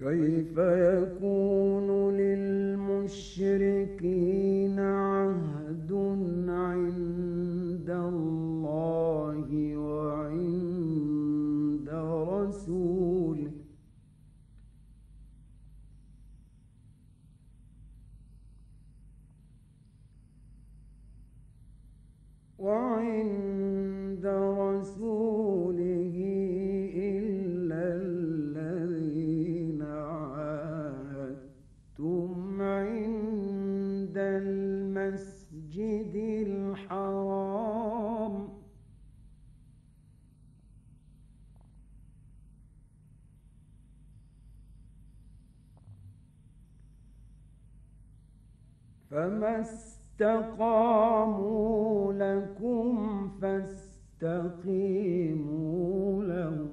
كيف يكون للمشركين فما استقاموا لكم فاستقيموا لهم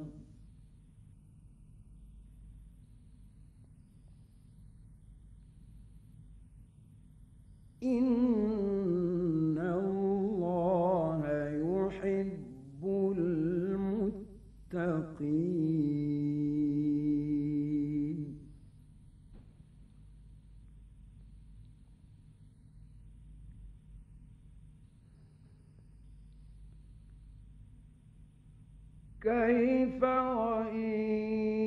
إن الله يحب المتقين. كيف وإن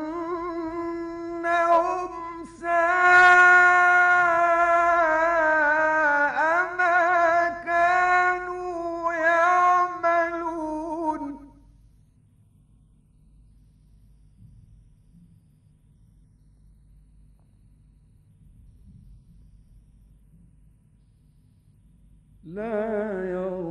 لا يرقبون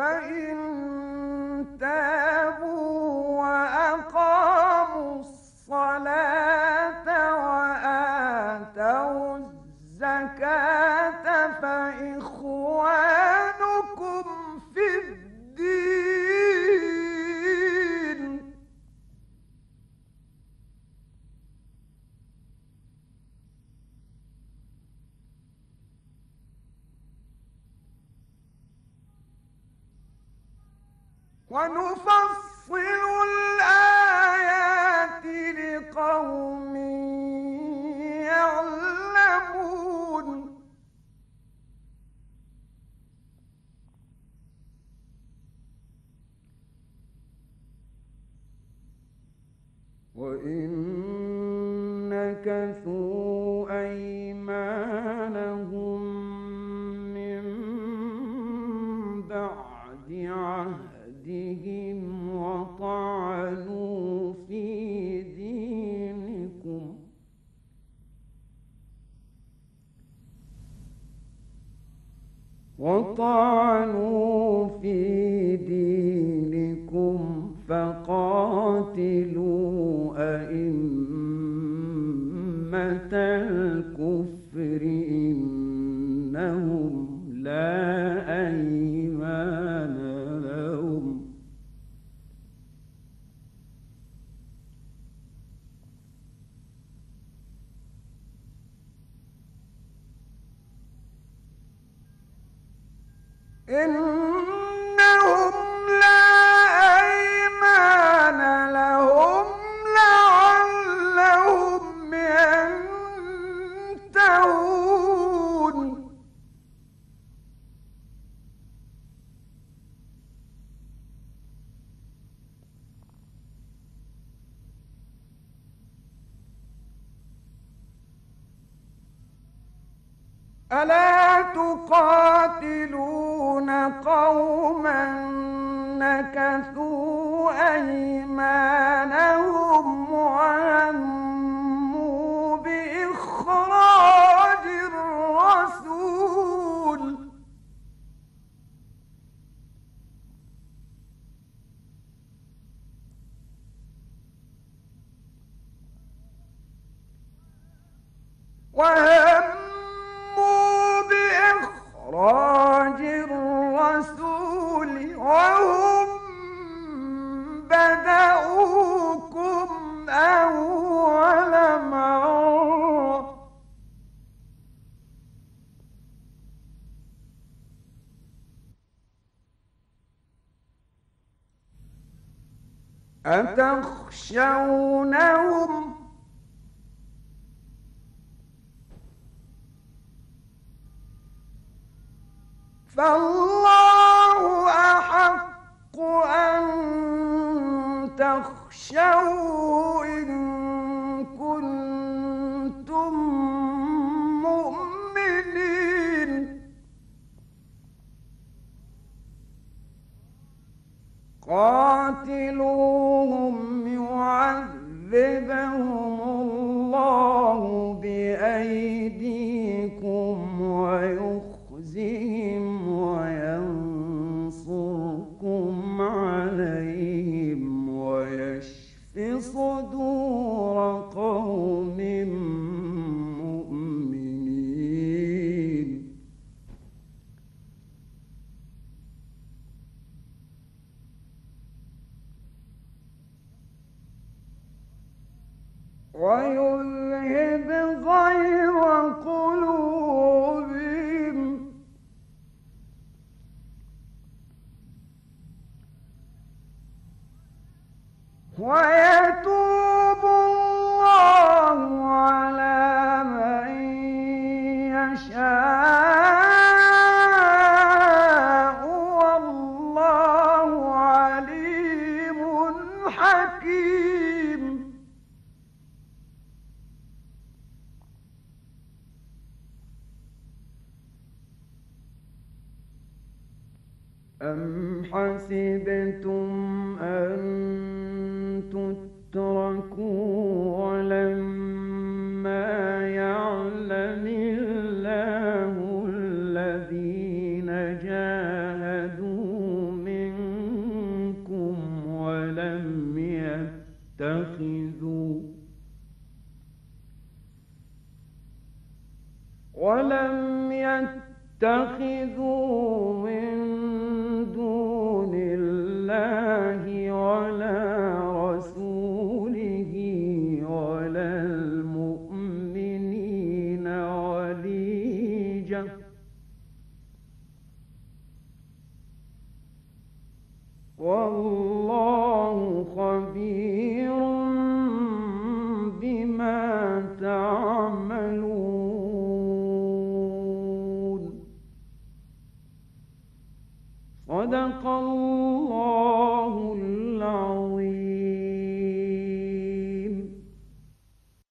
فإن تابوا وأقاموا الصلاة وآتوا الزكاة ونفصل الآيات لقوم يعلمون. وإن نكثوا أيديهم وطعنوا في دينكم فقاتلوا أئمة الكفر إنهم لا أيمان لهم إنهم ألا تقاتلون قوما نكثوا أيمانهم وهموا بإخراج الرسول وهم بدأوكم أول مرة. أتخشونهم فالله أحق أن تخشوا إن كنتم مؤمنين. قاتلوهم يعذبهم الله ويذهب غير قلوبهم. ويتوب أم حسبتم أن تتركوا